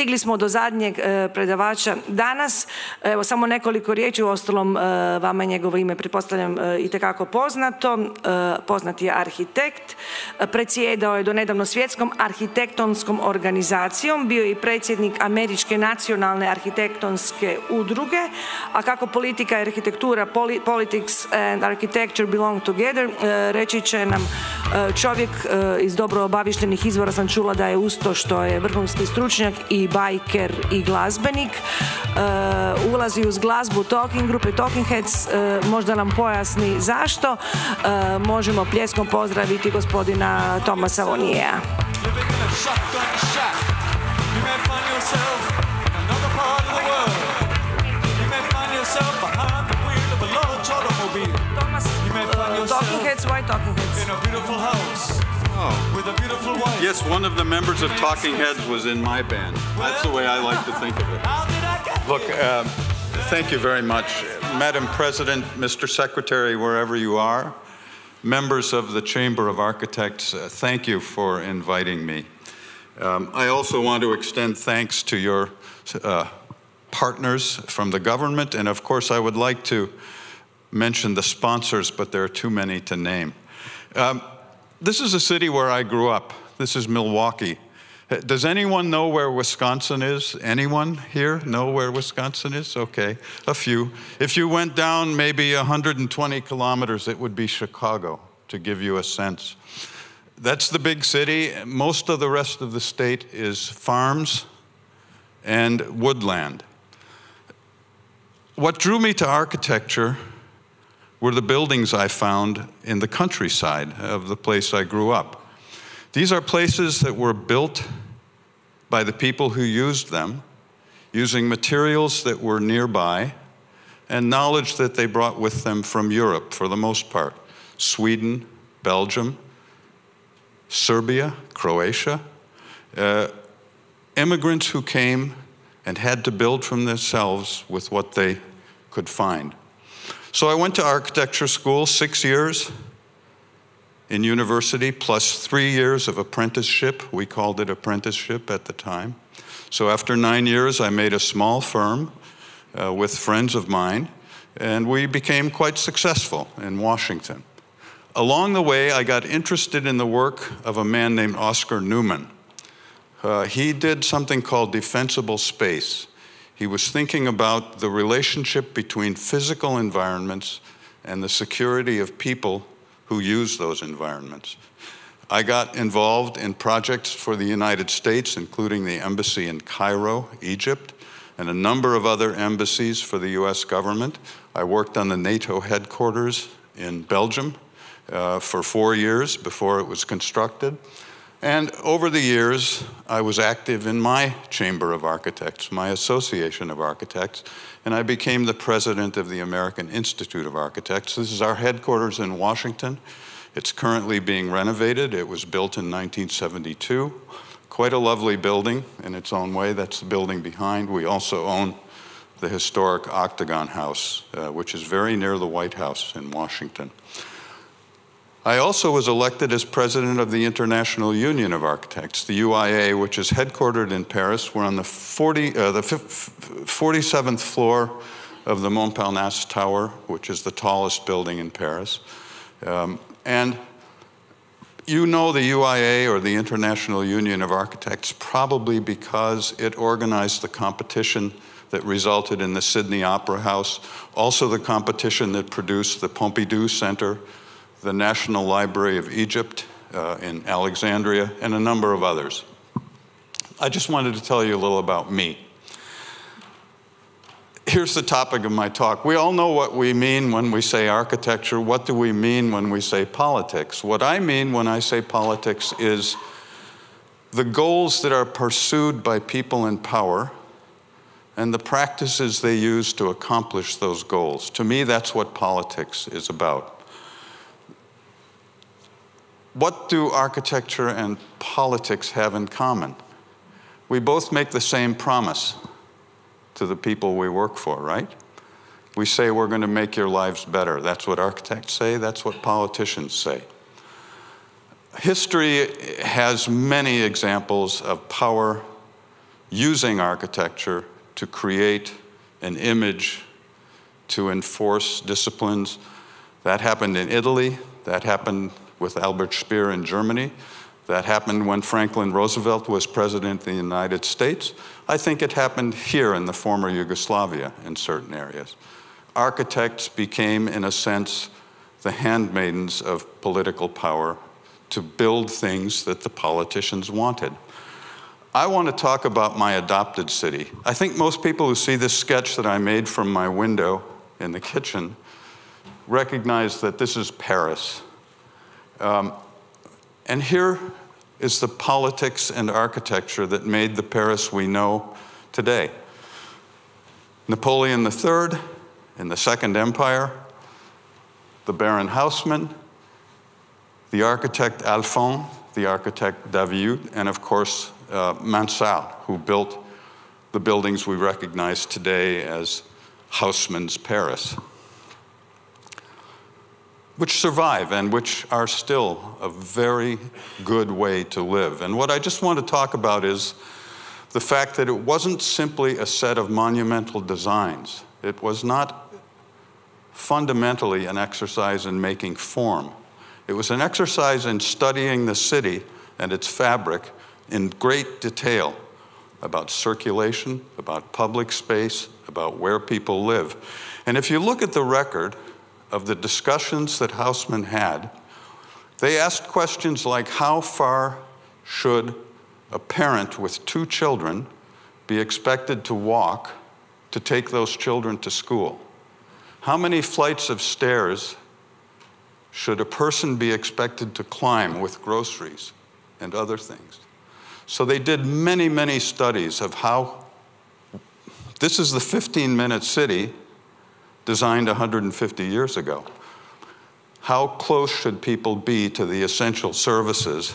Stigli smo do zadnjeg e, predavača danas. Evo samo nekoliko riječi, u ostalom e, vama je njegovo ime pretpostavljam e, i tekako poznato. Poznat je arhitekt. Predsjedao je do nedavno svjetskom arhitektonskom organizacijom. Bio je i predsjednik Američke nacionalne arhitektonske udruge. A kako politika i arhitektura, politics and architecture belong together, reći će nam čovjek iz dobro obavištenih izvora sam čula da je usto što je vrhunski stručnjak i bajker i glazbenik. Uh, ulazi uz glazbu Talking grupe Talking Heads, uh, možda nam pojasni zašto. Uh, možemo pljeskom pozdraviti gospodina Tomasa Vonija. Talking Heads, why Talking Heads? In a beautiful house. Oh. With a beautiful wife. Yes, one of the members of Talking Heads was in my band. That's the way I like to think of it. Look, uh, thank you very much. Madam President, Mr. Secretary, wherever you are, members of the Chamber of Architects, uh, thank you for inviting me. Um, I also want to extend thanks to your uh, partners from the government, and of course, I would like to mention the sponsors, but there are too many to name. Um, this is a city where I grew up. This is Milwaukee. Does anyone know where Wisconsin is? Anyone here know where Wisconsin is? Okay, a few. If you went down maybe 120 kilometers, it would be Chicago, to give you a sense. That's the big city. Most of the rest of the state is farms and woodland. What drew me to architecture were the buildings I found in the countryside of the place I grew up. These are places that were built by the people who used them, using materials that were nearby and knowledge that they brought with them from Europe for the most part Sweden, Belgium, Serbia, Croatia. Uh, immigrants who came and had to build from themselves with what they could find. So I went to architecture school, six years in university, plus three years of apprenticeship. We called it apprenticeship at the time. So after nine years, I made a small firm uh, with friends of mine, and we became quite successful in Washington. Along the way, I got interested in the work of a man named Oscar Newman. Uh, he did something called defensible space. He was thinking about the relationship between physical environments and the security of people who use those environments. I got involved in projects for the United States, including the embassy in Cairo, Egypt, and a number of other embassies for the US government. I worked on the NATO headquarters in Belgium uh, for four years before it was constructed. And over the years, I was active in my Chamber of Architects, my Association of Architects, and I became the president of the American Institute of Architects. This is our headquarters in Washington. It's currently being renovated. It was built in 1972. Quite a lovely building in its own way. That's the building behind. We also own the historic Octagon House, uh, which is very near the White House in Washington. I also was elected as president of the International Union of Architects, the UIA, which is headquartered in Paris. We're on the, 40, uh, the 47th floor of the Montparnasse Tower, which is the tallest building in Paris. Um, and you know the UIA or the International Union of Architects probably because it organized the competition that resulted in the Sydney Opera House, also the competition that produced the Pompidou Center the National Library of Egypt uh, in Alexandria, and a number of others. I just wanted to tell you a little about me. Here's the topic of my talk. We all know what we mean when we say architecture. What do we mean when we say politics? What I mean when I say politics is the goals that are pursued by people in power and the practices they use to accomplish those goals. To me, that's what politics is about. What do architecture and politics have in common? We both make the same promise to the people we work for, right? We say we're going to make your lives better. That's what architects say, that's what politicians say. History has many examples of power using architecture to create an image to enforce disciplines. That happened in Italy, that happened with Albert Speer in Germany, that happened when Franklin Roosevelt was president of the United States. I think it happened here in the former Yugoslavia in certain areas. Architects became, in a sense, the handmaidens of political power to build things that the politicians wanted. I want to talk about my adopted city. I think most people who see this sketch that I made from my window in the kitchen recognize that this is Paris. Um, and here is the politics and architecture that made the Paris we know today. Napoleon III in the Second Empire, the Baron Haussmann, the architect Alphand, the architect Davioud, and of course uh, Mansart, who built the buildings we recognize today as Haussmann's Paris which survive and which are still a very good way to live. And what I just want to talk about is the fact that it wasn't simply a set of monumental designs. It was not fundamentally an exercise in making form. It was an exercise in studying the city and its fabric in great detail about circulation, about public space, about where people live. And if you look at the record, of the discussions that Haussmann had, they asked questions like how far should a parent with two children be expected to walk to take those children to school? How many flights of stairs should a person be expected to climb with groceries and other things? So they did many, many studies of how this is the 15 minute city designed 150 years ago. How close should people be to the essential services?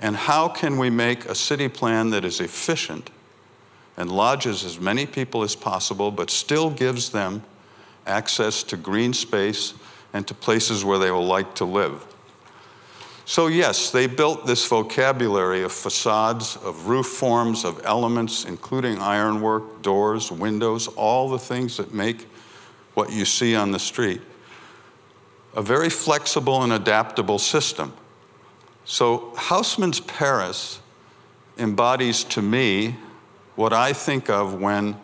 And how can we make a city plan that is efficient and lodges as many people as possible, but still gives them access to green space and to places where they will like to live? So, yes, they built this vocabulary of facades, of roof forms, of elements, including ironwork, doors, windows, all the things that make what you see on the street. A very flexible and adaptable system. So, Haussmann's Paris embodies to me what I think of when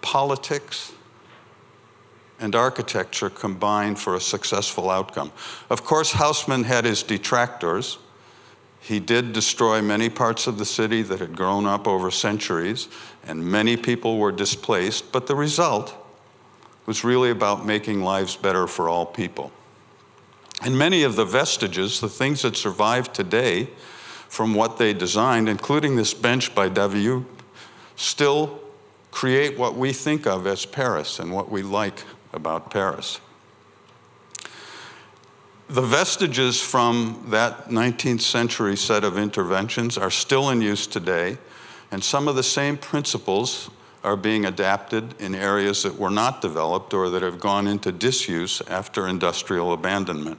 politics and architecture combine for a successful outcome. Of course, Haussmann had his detractors. He did destroy many parts of the city that had grown up over centuries, and many people were displaced, but the result was really about making lives better for all people. And many of the vestiges, the things that survive today from what they designed, including this bench by Davioud, still create what we think of as Paris and what we like about Paris. The vestiges from that 19th century set of interventions are still in use today, and some of the same principles are being adapted in areas that were not developed or that have gone into disuse after industrial abandonment.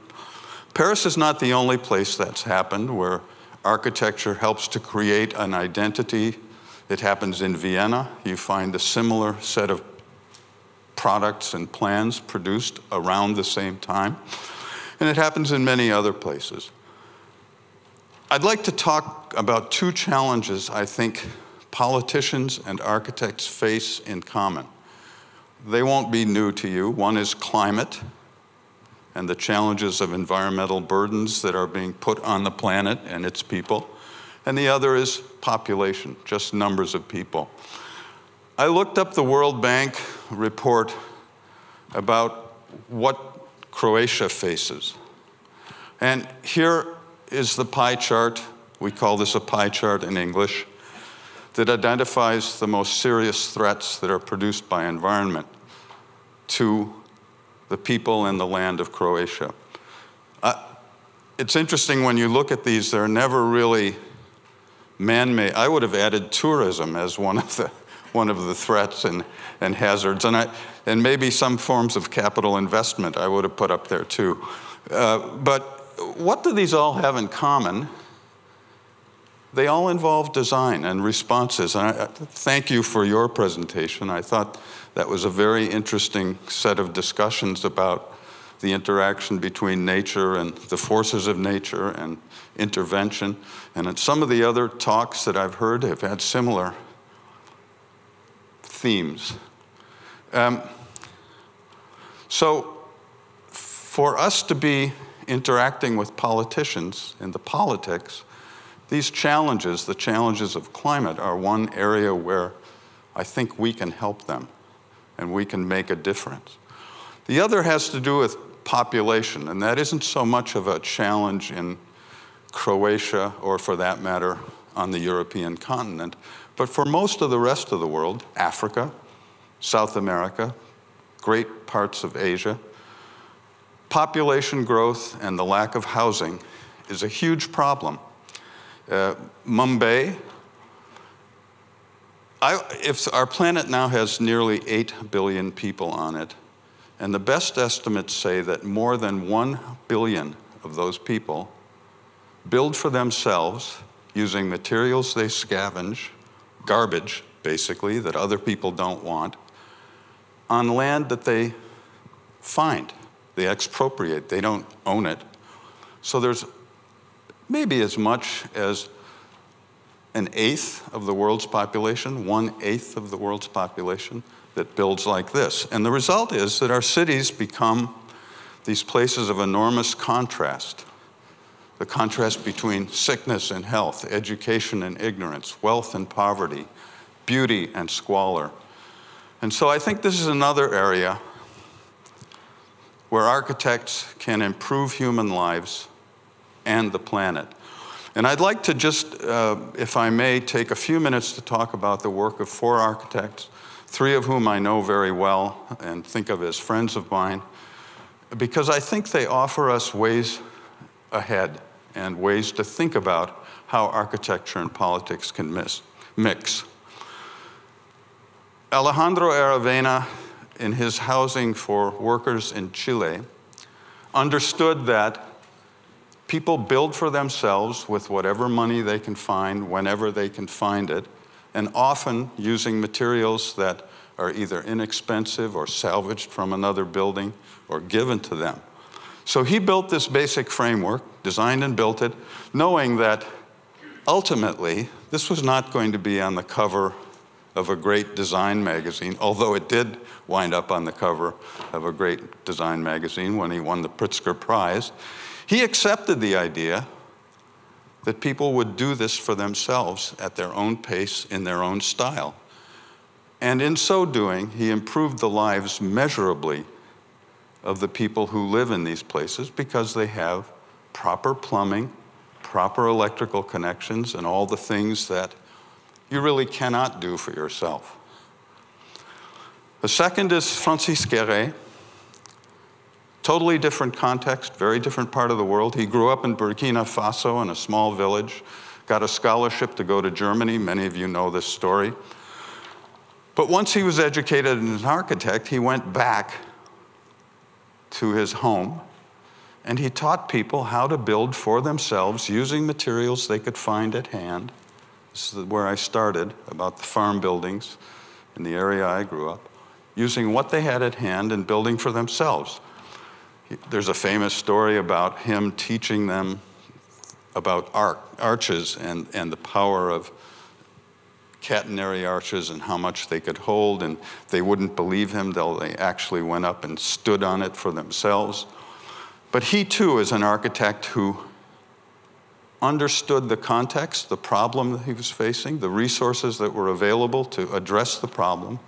Paris is not the only place that's happened where architecture helps to create an identity. It happens in Vienna. You find a similar set of products and plans produced around the same time. And it happens in many other places. I'd like to talk about two challenges I think politicians and architects face in common. They won't be new to you. One is climate and the challenges of environmental burdens that are being put on the planet and its people. And the other is population, just numbers of people. I looked up the World Bank report about what Croatia faces. And here is the pie chart. We call this a pie chart in English that identifies the most serious threats that are produced by environment to the people and the land of Croatia. Uh, it's interesting when you look at these, they're never really man made. I would have added tourism as one of the, one of the threats and, and hazards, and, I, and maybe some forms of capital investment I would have put up there too. Uh, but what do these all have in common? They all involve design and responses. And I, thank you for your presentation. I thought that was a very interesting set of discussions about the interaction between nature and the forces of nature and intervention. And some of the other talks that I've heard have had similar themes. Um, so, for us to be interacting with politicians in the politics, these challenges, the challenges of climate, are one area where I think we can help them and we can make a difference. The other has to do with population, and that isn't so much of a challenge in Croatia or, for that matter, on the European continent, but for most of the rest of the world, Africa, South America, great parts of Asia, population growth and the lack of housing is a huge problem. Uh, Mumbai, I, if our planet now has nearly 8 billion people on it, and the best estimates say that more than 1 billion of those people build for themselves using materials they scavenge, garbage basically, that other people don't want, on land that they find. They expropriate, they don't own it. So there's maybe as much as an eighth of the world's population, one eighth of the world's population that builds like this. And the result is that our cities become these places of enormous contrast the contrast between sickness and health, education and ignorance, wealth and poverty, beauty and squalor. And so I think this is another area where architects can improve human lives and the planet. And I'd like to just, uh, if I may, take a few minutes to talk about the work of four architects, three of whom I know very well and think of as friends of mine, because I think they offer us ways ahead and ways to think about how architecture and politics can miss, mix. Alejandro Aravena, in his housing for workers in Chile, understood that people build for themselves with whatever money they can find, whenever they can find it, and often using materials that are either inexpensive or salvaged from another building or given to them. So he built this basic framework, designed and built it, knowing that ultimately this was not going to be on the cover of a great design magazine, although it did wind up on the cover of a great design magazine when he won the Pritzker Prize. He accepted the idea that people would do this for themselves at their own pace, in their own style. And in so doing, he improved the lives measurably of the people who live in these places because they have proper plumbing, proper electrical connections, and all the things that you really cannot do for yourself. The second is Francis Kéré. Totally different context, very different part of the world. He grew up in Burkina Faso in a small village, got a scholarship to go to Germany. Many of you know this story. But once he was educated as an architect, he went back to his home and he taught people how to build for themselves using materials they could find at hand. This is where I started about the farm buildings in the area I grew up, using what they had at hand and building for themselves. There's a famous story about him teaching them about arches and, and the power of catenary arches and how much they could hold, and they wouldn't believe him till they actually went up and stood on it for themselves. But he too is an architect who understood the context, the problem that he was facing, the resources that were available to address the problem,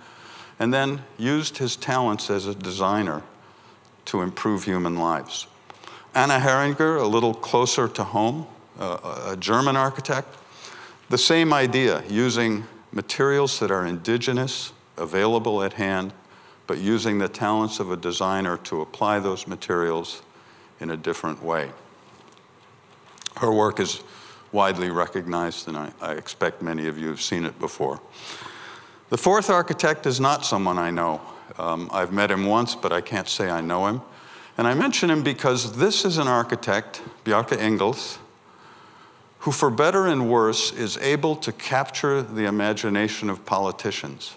and then used his talents as a designer to improve human lives. Anna Heringer, a little closer to home, uh, a German architect, the same idea, using materials that are indigenous, available at hand, but using the talents of a designer to apply those materials in a different way. Her work is widely recognized, and I, I, expect many of you have seen it before. The fourth architect is not someone I know. Um, I've met him once, but I can't say I know him. And I mention him because this is an architect, Bjarke Ingels, who, for better and worse, is able to capture the imagination of politicians.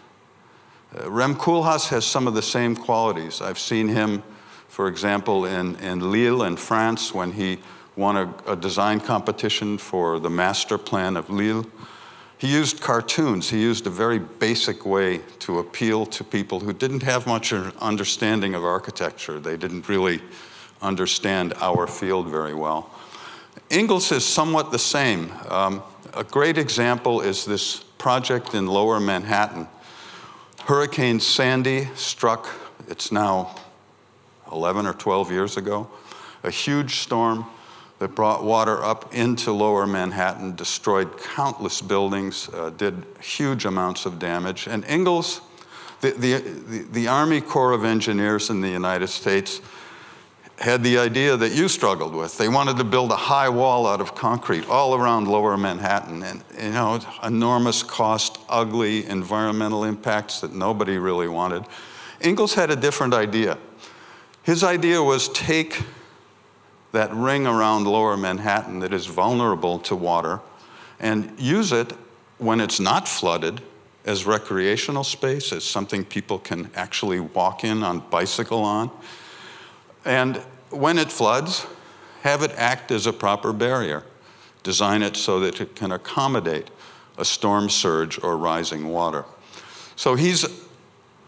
Uh, Rem Koolhaas has some of the same qualities. I've seen him, for example, in, in Lille in France when he won a, a design competition for the master plan of Lille. He used cartoons. He used a very basic way to appeal to people who didn't have much understanding of architecture. They didn't really understand our field very well. Ingels is somewhat the same. Um, a great example is this project in lower Manhattan. Hurricane Sandy struck, it's now 11 or 12 years ago, a huge storm that brought water up into lower Manhattan, destroyed countless buildings, uh, did huge amounts of damage. And Ingels, the, the, the, the, Army Corps of Engineers in the United States, had the idea that you struggled with. They wanted to build a high wall out of concrete all around lower Manhattan. And, you know, enormous cost, ugly environmental impacts that nobody really wanted. Ingels had a different idea. His idea was take that ring around lower Manhattan that is vulnerable to water and use it when it's not flooded as recreational space, as something people can actually walk in on bicycle on. And when it floods, have it act as a proper barrier. Design it so that it can accommodate a storm surge or rising water. So he's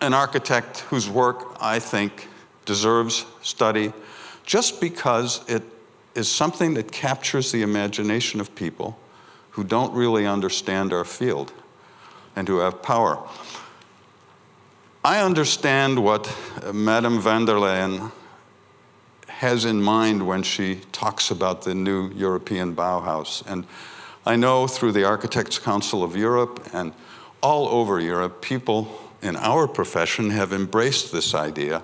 an architect whose work I think deserves study just because it is something that captures the imagination of people who don't really understand our field and who have power. I understand what uh, Madame von der Leyen has in mind when she talks about the new European Bauhaus. And I know through the Architects Council of Europe and all over Europe, people in our profession have embraced this idea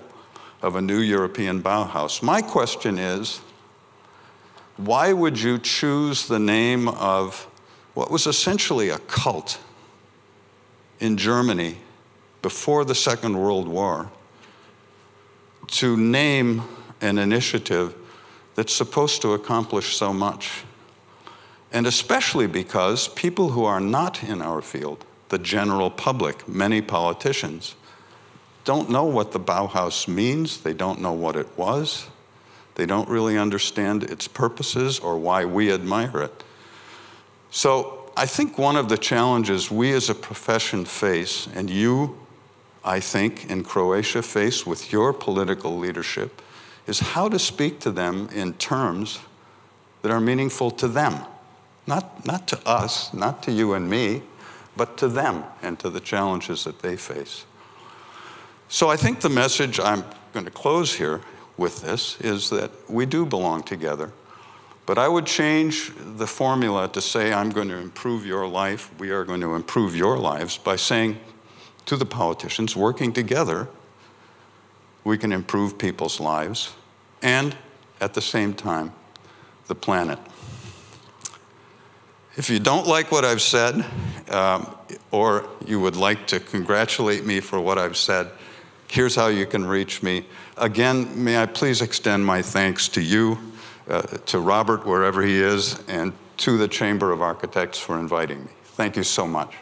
of a new European Bauhaus. My question is why would you choose the name of what was essentially a cult in Germany before the Second World War to name an initiative that's supposed to accomplish so much? And especially because people who are not in our field, the general public, many politicians, don't know what the Bauhaus means, they don't know what it was, they don't really understand its purposes or why we admire it. So I think one of the challenges we as a profession face, and you, I think, in Croatia face with your political leadership, is how to speak to them in terms that are meaningful to them. Not, not to us, not to you and me, but to them and to the challenges that they face. So I think the message I'm going to close here with this is that we do belong together. But I would change the formula to say, I'm going to improve your life, we are going to improve your lives, by saying to the politicians, working together, we can improve people's lives and at the same time, the planet. If you don't like what I've said, um, or you would like to congratulate me for what I've said, Here's how you can reach me. Again, may I please extend my thanks to you, uh, to Robert, wherever he is, and to the Chamber of Architects for inviting me. Thank you so much.